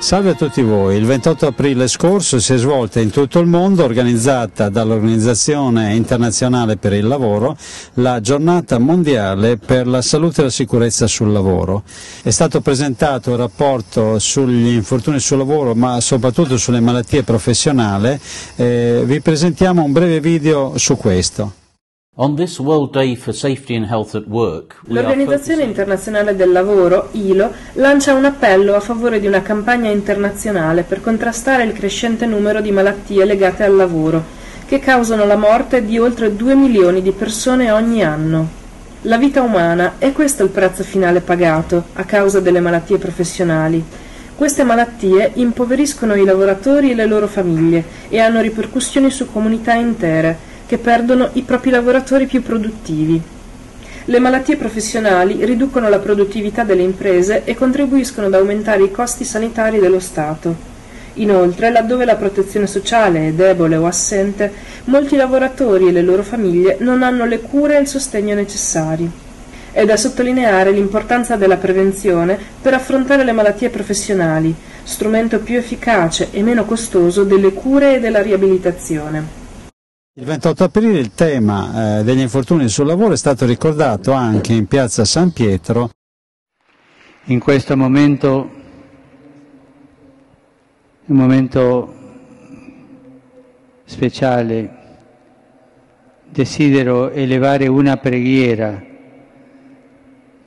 Salve a tutti voi, il 28 aprile scorso si è svolta in tutto il mondo, organizzata dall'Organizzazione Internazionale per il Lavoro, la giornata mondiale per la salute e la sicurezza sul lavoro. È stato presentato un rapporto sugli infortuni sul lavoro ma soprattutto sulle malattie professionali, eh, vi presentiamo un breve video su questo. L'Organizzazione internazionale del lavoro, ILO, lancia un appello a favore di una campagna internazionale per contrastare il crescente numero di malattie legate al lavoro, che causano la morte di oltre 2 milioni di persone ogni anno. La vita umana è questo il prezzo finale pagato a causa delle malattie professionali. Queste malattie impoveriscono i lavoratori e le loro famiglie e hanno ripercussioni su comunità intere che perdono i propri lavoratori più produttivi. Le malattie professionali riducono la produttività delle imprese e contribuiscono ad aumentare i costi sanitari dello Stato. Inoltre, laddove la protezione sociale è debole o assente, molti lavoratori e le loro famiglie non hanno le cure e il sostegno necessari. È da sottolineare l'importanza della prevenzione per affrontare le malattie professionali, strumento più efficace e meno costoso delle cure e della riabilitazione. Il 28 aprile il tema eh, degli infortuni sul lavoro è stato ricordato anche in piazza San Pietro. In questo momento, un momento speciale, desidero elevare una preghiera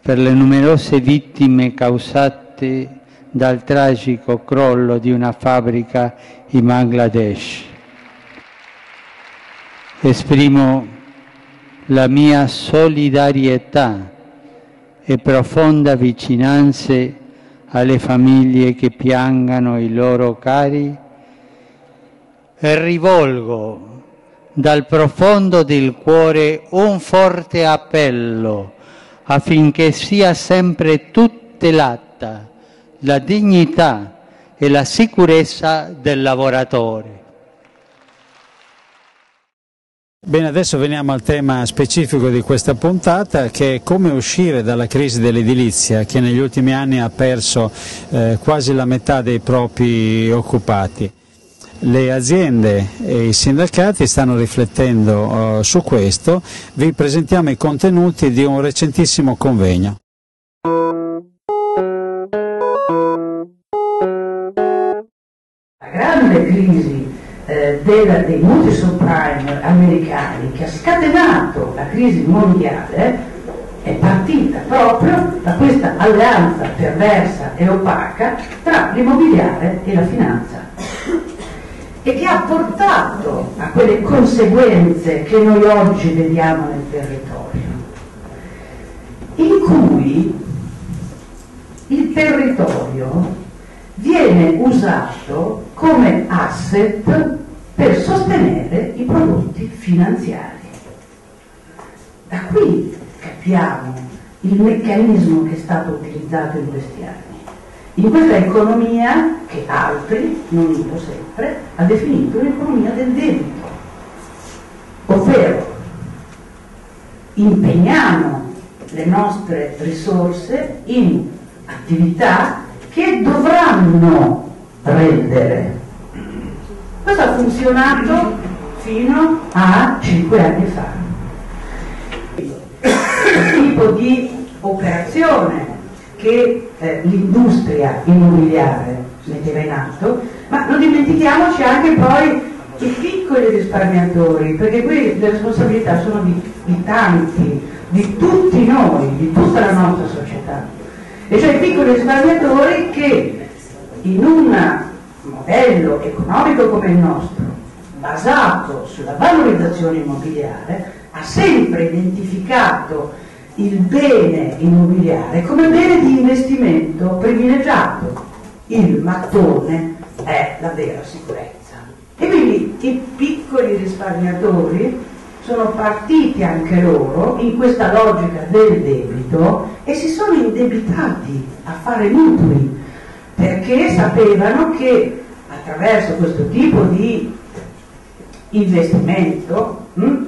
per le numerose vittime causate dal tragico crollo di una fabbrica in Bangladesh esprimo la mia solidarietà e profonda vicinanza alle famiglie che piangano i loro cari e rivolgo dal profondo del cuore un forte appello affinché sia sempre tutelata la dignità e la sicurezza del lavoratore. Bene, adesso veniamo al tema specifico di questa puntata che è come uscire dalla crisi dell'edilizia che negli ultimi anni ha perso eh, quasi la metà dei propri occupati. Le aziende e i sindacati stanno riflettendo uh, su questo, vi presentiamo i contenuti di un recentissimo convegno. La grande crisi eh, della, dei multi subprime americani che ha scatenato la crisi mondiale è partita proprio da questa alleanza perversa e opaca tra l'immobiliare e la finanza. E che ha portato a quelle conseguenze che noi oggi vediamo nel territorio, in cui il territorio viene usato come asset per sostenere i prodotti finanziari. Da qui capiamo il meccanismo che è stato utilizzato in questi anni. In questa economia che altri, non io sempre, ha definito l'economia del debito, ovvero impegniamo le nostre risorse in attività che dovranno rendere. Questo ha funzionato fino a cinque anni fa. Il tipo di operazione che eh, l'industria immobiliare metteva in atto, ma non dimentichiamoci anche poi i piccoli risparmiatori, perché qui le responsabilità sono di, di tanti, di tutti noi, di tutta la nostra società e cioè i piccoli risparmiatori che in un modello economico come il nostro, basato sulla valorizzazione immobiliare, ha sempre identificato il bene immobiliare come bene di investimento privilegiato. Il mattone è la vera sicurezza. E quindi i piccoli risparmiatori sono partiti anche loro in questa logica del debito e si sono indebitati a fare mutui perché sapevano che attraverso questo tipo di investimento mh, hm,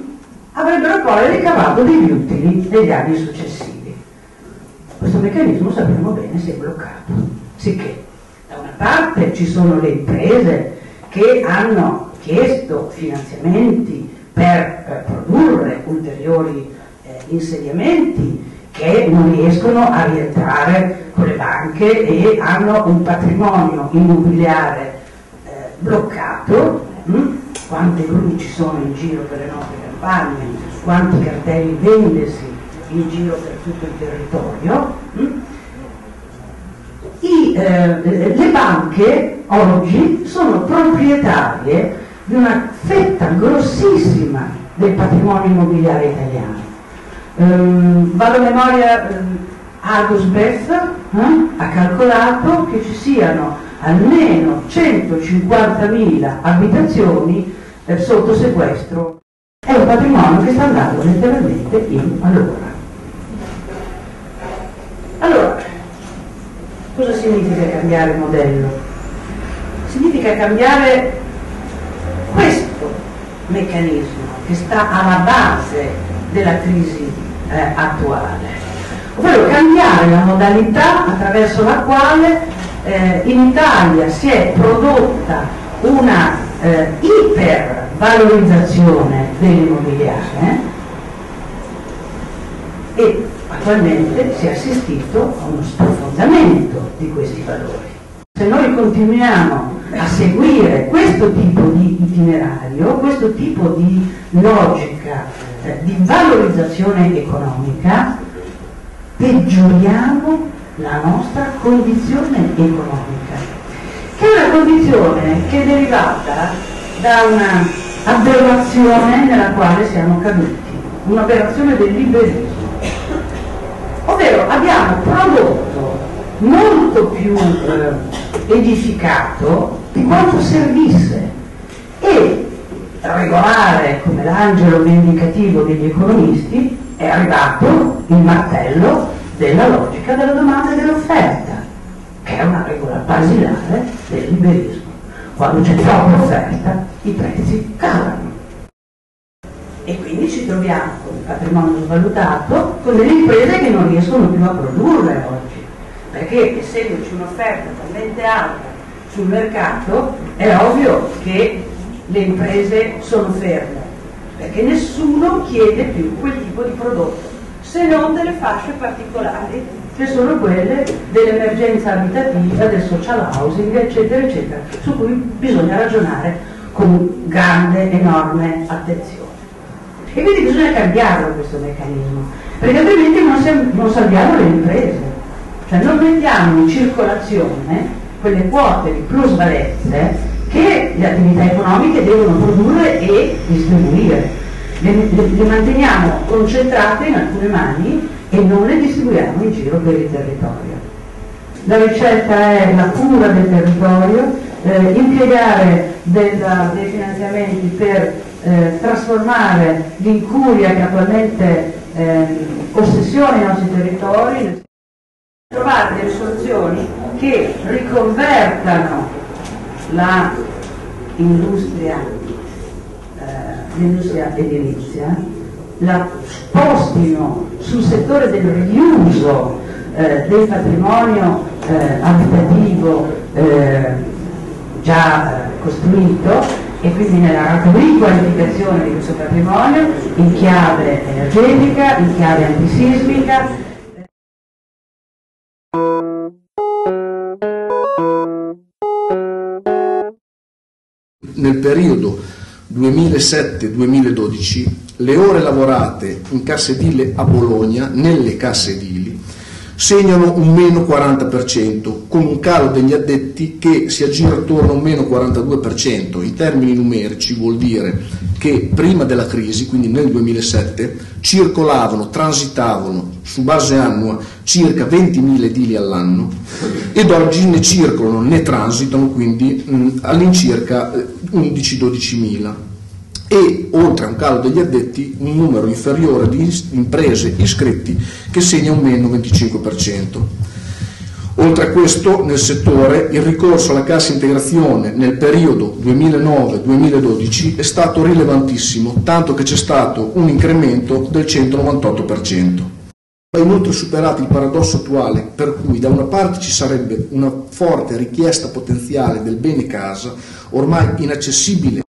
avrebbero poi ricavato degli utili negli anni successivi. Questo meccanismo sappiamo bene si è bloccato, sicché da una parte ci sono le imprese che hanno chiesto finanziamenti per produrre ulteriori eh, insediamenti che non riescono a rientrare con le banche e hanno un patrimonio immobiliare eh, bloccato. Hm? Quante lumi ci sono in giro per le nostre campagne, quanti cartelli vendesi in giro per tutto il territorio. Hm? I, eh, le banche oggi sono proprietarie di una fetta grossissima del patrimonio immobiliare italiano. Um, vado a memoria, um, Agus Beth eh, ha calcolato che ci siano almeno 150.000 abitazioni eh, sotto sequestro. È un patrimonio che sta andando letteralmente in allora. Allora, cosa significa cambiare modello? Significa cambiare meccanismo che sta alla base della crisi eh, attuale, ovvero cambiare la modalità attraverso la quale eh, in Italia si è prodotta una eh, ipervalorizzazione dell'immobiliare e attualmente si è assistito a uno sprofondamento di questi valori. Se noi continuiamo a seguire questo tipo di itinerario, questo tipo di logica eh, di valorizzazione economica, peggioriamo la nostra condizione economica, che è una condizione che è derivata da una aberrazione nella quale siamo caduti, un'aberrazione del liberismo. Ovvero abbiamo prodotto molto più eh, edificato di quanto servisse. E regolare come l'angelo vendicativo degli economisti è arrivato il martello della logica della domanda e dell'offerta che è una regola basilare del liberismo. Quando c'è troppa offerta i prezzi calano. E quindi ci troviamo con il patrimonio svalutato con delle imprese che non riescono più a produrre oggi perché essendoci un'offerta talmente alta sul mercato è ovvio che le imprese sono ferme, perché nessuno chiede più quel tipo di prodotto, se non delle fasce particolari, che sono quelle dell'emergenza abitativa, del social housing, eccetera, eccetera, su cui bisogna ragionare con grande, enorme attenzione. E quindi bisogna cambiarlo questo meccanismo, perché altrimenti non, non salviamo le imprese. Cioè non mettiamo in circolazione quelle quote di plusvalenze che le attività economiche devono produrre e distribuire. Le, le, le, manteniamo concentrate in alcune mani e non le distribuiamo in giro per il territorio. La ricetta è la cura del territorio, eh, impiegare della, dei finanziamenti per eh, trasformare l'incuria che attualmente eh, ossessiona i nostri territori trovare delle soluzioni che riconvertano eh, l'industria edilizia, la spostino sul settore del riuso eh, del patrimonio eh, abitativo eh, già eh, costruito e quindi nella riqualificazione di questo patrimonio in chiave energetica, in chiave antisismica, nel periodo 2007-2012 le ore lavorate in cassa edile a Bologna, nelle casse edili, segnano un meno 40%, con un calo degli addetti che si aggira attorno a un meno 42%. In termini numerici vuol dire che prima della crisi, quindi nel 2007, circolavano, transitavano su base annua circa 20.000 edili all'anno ed oggi ne circolano, ne transitano quindi all'incirca 11-12.000 eh, e oltre a un calo degli addetti un numero inferiore di imprese iscritti che segna un meno 25%. Oltre a questo, nel settore, il ricorso alla cassa integrazione nel periodo 2009-2012 è stato rilevantissimo, tanto che c'è stato un incremento del 198%. Va inoltre superato il paradosso attuale per cui da una parte ci sarebbe una forte richiesta potenziale del bene casa, ormai inaccessibile